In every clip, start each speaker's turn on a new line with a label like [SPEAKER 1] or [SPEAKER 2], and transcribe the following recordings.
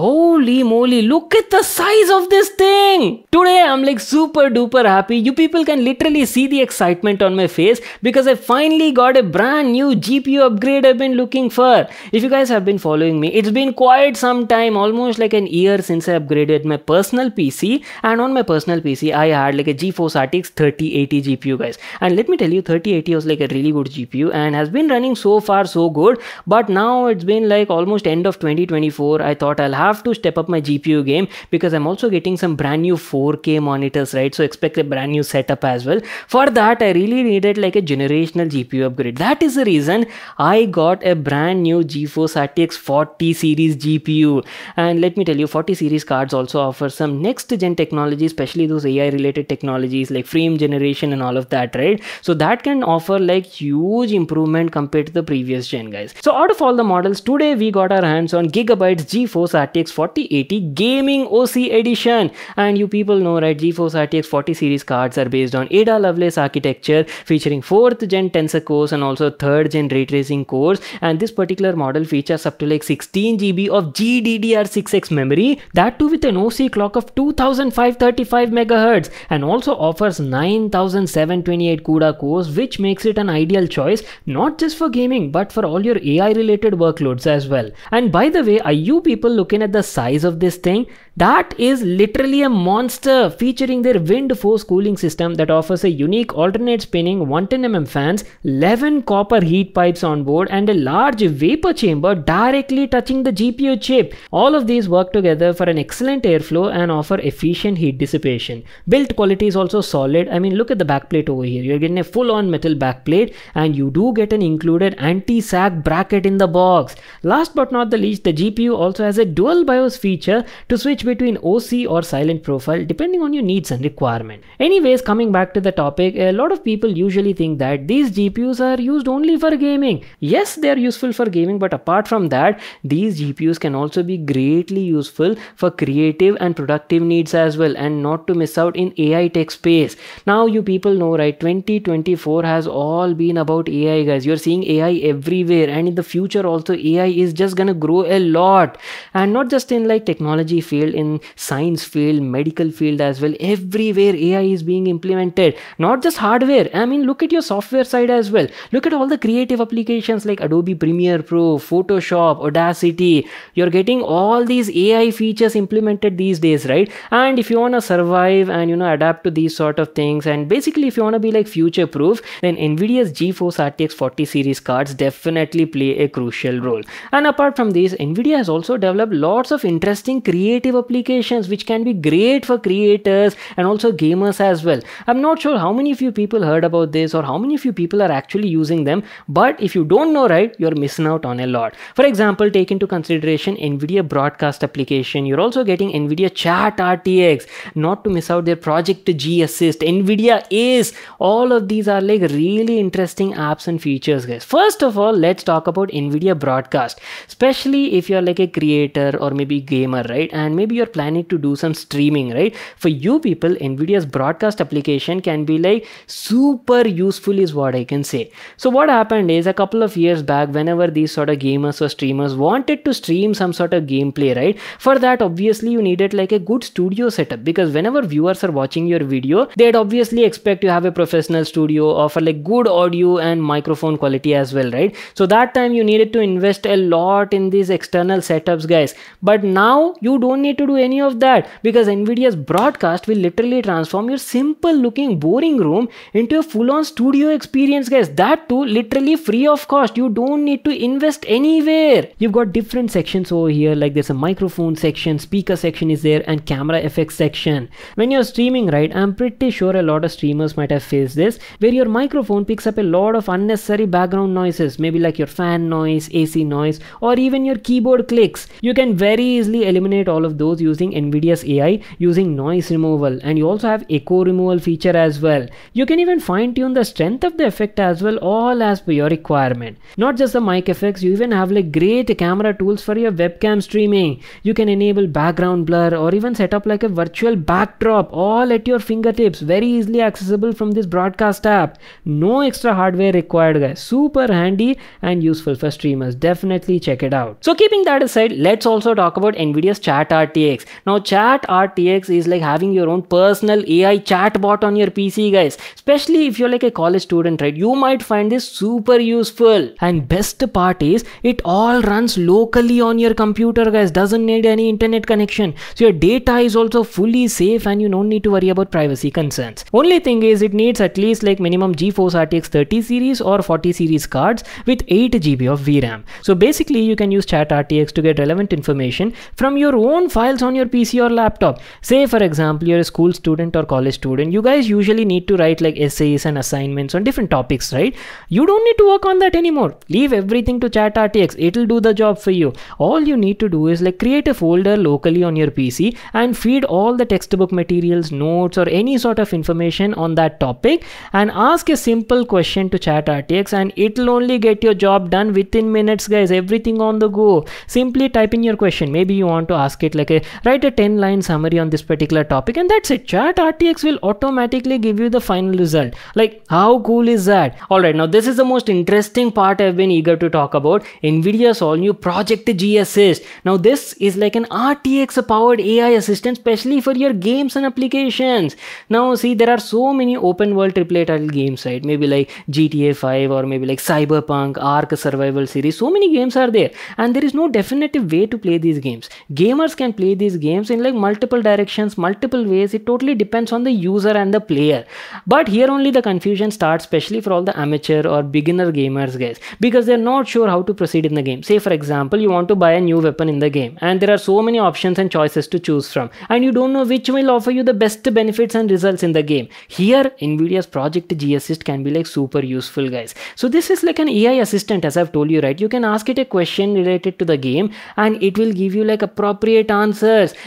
[SPEAKER 1] Holy moly, look at the size of this thing! Today I'm like super duper happy. You people can literally see the excitement on my face because I finally got a brand new GPU upgrade I've been looking for. If you guys have been following me, it's been quite some time, almost like an year since I upgraded my personal PC. And on my personal PC, I had like a GeForce RTX 3080 GPU, guys. And let me tell you, 3080 was like a really good GPU and has been running so far so good. But now it's been like almost end of 2024. I thought I'll have have to step up my GPU game because I'm also getting some brand new 4K monitors, right? So expect a brand new setup as well. For that, I really needed like a generational GPU upgrade. That is the reason I got a brand new GeForce RTX 40 series GPU. And let me tell you, 40 series cards also offer some next gen technology, especially those AI related technologies like frame generation and all of that, right? So that can offer like huge improvement compared to the previous gen, guys. So out of all the models, today we got our hands on Gigabyte's GeForce RTX RTX 4080 Gaming OC Edition. And you people know, right, GeForce RTX 40 series cards are based on Ada Lovelace architecture featuring 4th gen tensor cores and also 3rd gen ray tracing cores. And this particular model features up to like 16 GB of GDDR6X memory, that too with an OC clock of 2535 MHz and also offers 9728 CUDA cores, which makes it an ideal choice not just for gaming but for all your AI related workloads as well. And by the way, are you people looking at at the size of this thing that is literally a monster featuring their WINDFORCE cooling system that offers a unique alternate spinning 110mm fans, 11 copper heat pipes on board and a large vapor chamber directly touching the GPU chip. All of these work together for an excellent airflow and offer efficient heat dissipation. Build quality is also solid. I mean look at the backplate over here. You're getting a full on metal backplate and you do get an included anti-sag bracket in the box. Last but not the least the GPU also has a dual BIOS feature to switch between OC or silent profile depending on your needs and requirement. Anyways, coming back to the topic, a lot of people usually think that these GPUs are used only for gaming. Yes, they are useful for gaming, but apart from that, these GPUs can also be greatly useful for creative and productive needs as well and not to miss out in AI tech space. Now you people know, right, 2024 has all been about AI guys. You're seeing AI everywhere and in the future also AI is just gonna grow a lot and not just in like technology field, in science field medical field as well. Everywhere ai is being implemented. Not just hardware. I mean look at your software side as well. Look at all the creative applications like adobe premiere pro photoshop audacity. You're getting all these ai features implemented these days right? And if you want to survive and you know adapt to these sort of things and basically if you want to be like future proof then nvidia's geforce rtx 40 series cards definitely play a crucial role. And apart from these nvidia has also developed lots of interesting creative applications which can be great for creators and also gamers as well. I'm not sure how many of you people heard about this or how many of you people are actually using them, but if you don't know right, you're missing out on a lot. For example, take into consideration NVIDIA broadcast application. You're also getting NVIDIA Chat RTX, not to miss out their Project G Assist, NVIDIA Ace. All of these are like really interesting apps and features, guys. First of all, let's talk about NVIDIA broadcast, especially if you're like a creator or maybe gamer, right? And maybe you're planning to do some streaming right? For you people nvidia's broadcast application can be like super useful is what i can say. So what happened is a couple of years back whenever these sort of gamers or streamers wanted to stream some sort of gameplay right? For that obviously you needed like a good studio setup because whenever viewers are watching your video they'd obviously expect to have a professional studio offer like good audio and microphone quality as well right? So that time you needed to invest a lot in these external setups guys. But now you don't need to do any of that because NVIDIA's broadcast will literally transform your simple looking boring room into a full on studio experience guys. That too literally free of cost. You don't need to invest anywhere. You've got different sections over here like there's a microphone section, speaker section is there and camera effects section. When you're streaming right, I'm pretty sure a lot of streamers might have faced this where your microphone picks up a lot of unnecessary background noises maybe like your fan noise, AC noise or even your keyboard clicks. You can very easily eliminate all of those those using NVIDIA's AI using noise removal and you also have echo removal feature as well. You can even fine tune the strength of the effect as well all as per your requirement. Not just the mic effects, you even have like great camera tools for your webcam streaming. You can enable background blur or even set up like a virtual backdrop all at your fingertips very easily accessible from this broadcast app. No extra hardware required guys. Super handy and useful for streamers. Definitely check it out. So keeping that aside, let's also talk about NVIDIA's Chat RTX. Now Chat RTX is like having your own personal AI chatbot on your PC guys. Especially if you're like a college student, right? You might find this super useful. And best part is it all runs locally on your computer guys. Doesn't need any internet connection. So your data is also fully safe and you don't need to worry about privacy concerns. Only thing is it needs at least like minimum GeForce RTX 30 series or 40 series cards with 8 GB of VRAM. So basically you can use Chat RTX to get relevant information from your own files on your PC or laptop. Say for example you're a school student or college student, you guys usually need to write like essays and assignments on different topics, right? You don't need to work on that anymore. Leave everything to Chat RTX. It'll do the job for you. All you need to do is like create a folder locally on your PC and feed all the textbook materials, notes or any sort of information on that topic and ask a simple question to Chat RTX and it'll only get your job done within minutes guys. Everything on the go. Simply type in your question. Maybe you want to ask it like a write a 10 line summary on this particular topic and that's it. Chat RTX will automatically give you the final result. Like how cool is that? Alright now this is the most interesting part I've been eager to talk about. NVIDIA's all new Project G Assist. Now this is like an RTX powered AI assistant especially for your games and applications. Now see there are so many open world AAA title games right maybe like GTA 5 or maybe like Cyberpunk, Ark Survival Series. So many games are there and there is no definitive way to play these games. Gamers can play these games in like multiple directions, multiple ways. It totally depends on the user and the player. But here only the confusion starts especially for all the amateur or beginner gamers guys because they're not sure how to proceed in the game. Say for example you want to buy a new weapon in the game and there are so many options and choices to choose from and you don't know which will offer you the best benefits and results in the game. Here NVIDIA's Project G Assist can be like super useful guys. So this is like an AI assistant as I've told you right. You can ask it a question related to the game and it will give you like appropriate answers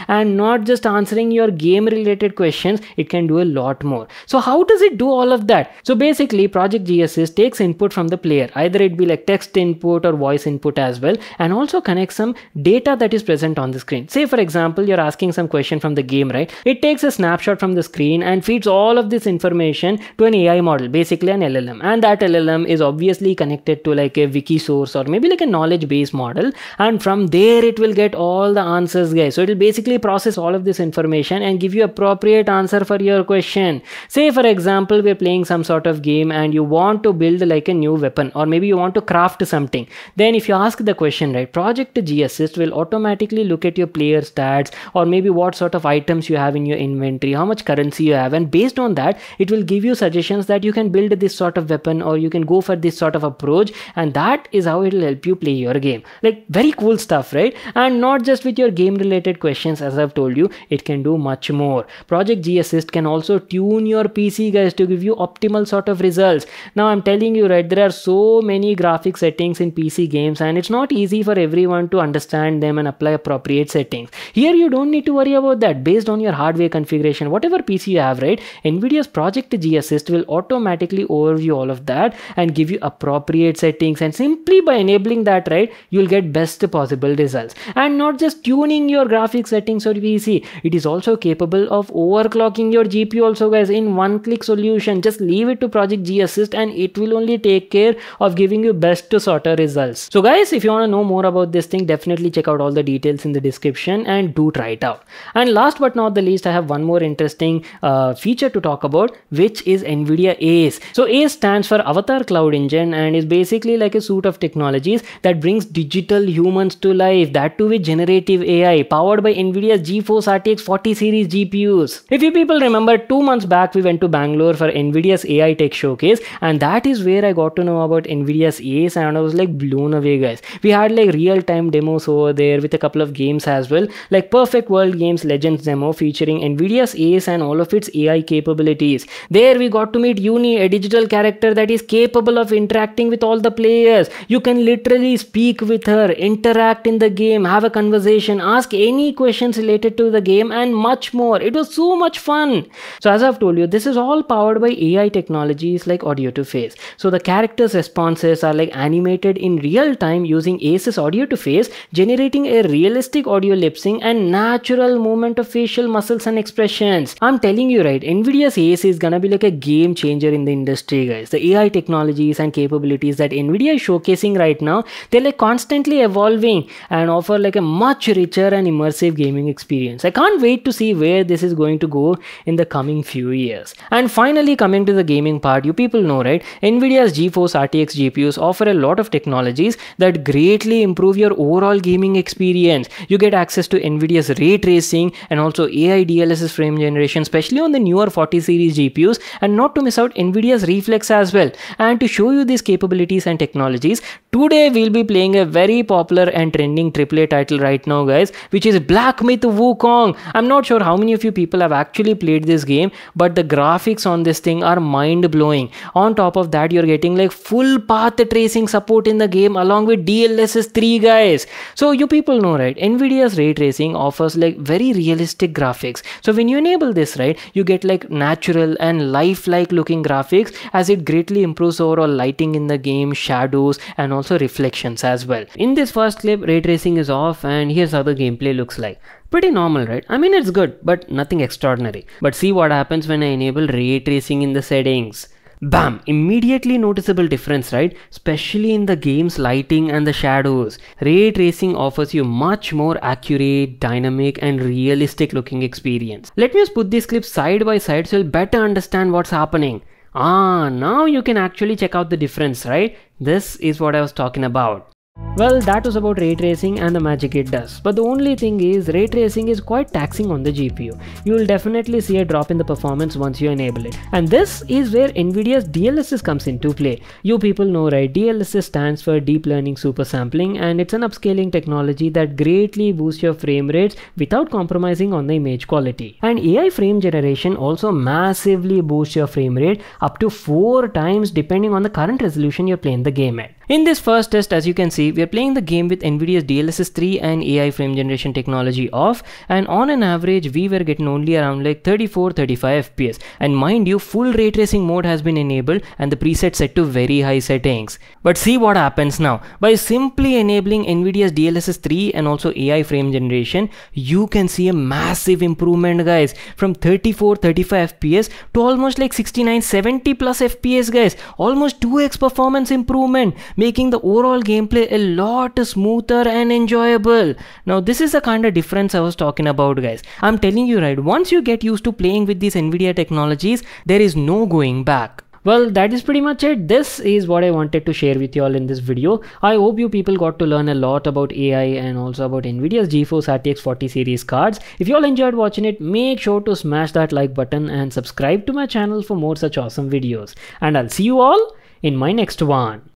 [SPEAKER 1] and not just answering your game related questions it can do a lot more. So how does it do all of that? So basically Project G Assist takes input from the player either it be like text input or voice input as well and also connects some data that is present on the screen. Say for example you're asking some question from the game right. It takes a snapshot from the screen and feeds all of this information to an AI model basically an LLM and that LLM is obviously connected to like a wiki source or maybe like a knowledge base model and from there it will get all the answers guys so it will basically process all of this information and give you appropriate answer for your question. Say for example we're playing some sort of game and you want to build like a new weapon or maybe you want to craft something. Then if you ask the question right project g assist will automatically look at your player stats or maybe what sort of items you have in your inventory how much currency you have and based on that it will give you suggestions that you can build this sort of weapon or you can go for this sort of approach and that is how it will help you play your game. Like very cool stuff right? And not just with your game related questions as i've told you it can do much more. Project g assist can also tune your pc guys to give you optimal sort of results. Now i'm telling you right there are so many graphic settings in pc games and it's not easy for everyone to understand them and apply appropriate settings. Here you don't need to worry about that. Based on your hardware configuration whatever pc you have right nvidia's project g assist will automatically overview all of that and give you appropriate settings. And simply by enabling that right you'll get best possible results. And not just tuning your graphic settings or pc it is also capable of overclocking your gpu also guys in one click solution. Just leave it to project g assist and it will only take care of giving you best to sort of results. So guys if you want to know more about this thing definitely check out all the details in the description and do try it out. And last but not the least i have one more interesting uh, feature to talk about which is nvidia ace. So ace stands for avatar cloud engine and is basically like a suite of technologies that brings digital humans to life that too with generative ai powered by nvidia's geforce rtx 40 series gpus if you people remember two months back we went to bangalore for nvidia's ai tech showcase and that is where i got to know about nvidia's ace and i was like blown away guys. We had like real time demos over there with a couple of games as well like perfect world games legends demo featuring nvidia's ace and all of its ai capabilities. There we got to meet uni a digital character that is capable of interacting with all the players. You can literally speak with her interact in the game have a conversation ask any questions related to the game and much more. It was so much fun. So as I've told you, this is all powered by AI technologies like Audio2Face. So the characters responses are like animated in real time using Ace's Audio2Face, generating a realistic audio lip sync and natural movement of facial muscles and expressions. I'm telling you right, Nvidia's Ace is gonna be like a game changer in the industry guys. The AI technologies and capabilities that Nvidia is showcasing right now, they're like constantly evolving and offer like a much richer and immersive gaming experience. I can't wait to see where this is going to go in the coming few years. And finally coming to the gaming part, you people know right, Nvidia's GeForce RTX GPUs offer a lot of technologies that greatly improve your overall gaming experience. You get access to Nvidia's ray tracing and also AI DLSS frame generation, especially on the newer 40 series GPUs, and not to miss out Nvidia's Reflex as well. And to show you these capabilities and technologies, today we'll be playing a very popular and trending AAA title right now, guys, which is Black Myth Wukong. I'm not sure how many of you people have actually played this game, but the graphics on this thing are mind blowing. On top of that, you're getting like full path tracing support in the game along with DLSS 3, guys. So you people know, right? Nvidia's ray tracing offers like very realistic graphics. So when you enable this, right, you get like natural and lifelike looking graphics as it greatly improves overall lighting in the game, shadows, and also reflections as well. In this first clip, ray tracing is off, and here's how the gameplay looks like. Pretty normal right? I mean it's good but nothing extraordinary. But see what happens when i enable ray tracing in the settings. Bam! Immediately noticeable difference right? Especially in the game's lighting and the shadows. Ray tracing offers you much more accurate dynamic and realistic looking experience. Let me just put these clips side by side so you'll better understand what's happening ah now you can actually check out the difference right? This is what i was talking about well, that was about ray tracing and the magic it does. But the only thing is, ray tracing is quite taxing on the GPU. You will definitely see a drop in the performance once you enable it. And this is where NVIDIA's DLSS comes into play. You people know, right? DLSS stands for Deep Learning Super Sampling and it's an upscaling technology that greatly boosts your frame rates without compromising on the image quality. And AI frame generation also massively boosts your frame rate up to 4 times depending on the current resolution you're playing the game at. In this first test, as you can see, we are playing the game with NVIDIA's DLSS 3 and AI frame generation technology off and on an average, we were getting only around like 34-35 FPS. And mind you, full ray tracing mode has been enabled and the preset set to very high settings. But see what happens now. By simply enabling NVIDIA's DLSS 3 and also AI frame generation, you can see a massive improvement guys from 34-35 FPS to almost like 69-70 plus FPS guys. Almost 2x performance improvement making the overall gameplay a lot smoother and enjoyable. Now this is the kind of difference I was talking about guys. I'm telling you right, once you get used to playing with these Nvidia technologies, there is no going back. Well, that is pretty much it. This is what I wanted to share with you all in this video. I hope you people got to learn a lot about AI and also about NVIDIA's GeForce RTX 40 series cards. If you all enjoyed watching it, make sure to smash that like button and subscribe to my channel for more such awesome videos. And I'll see you all in my next one.